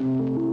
Mm-hmm.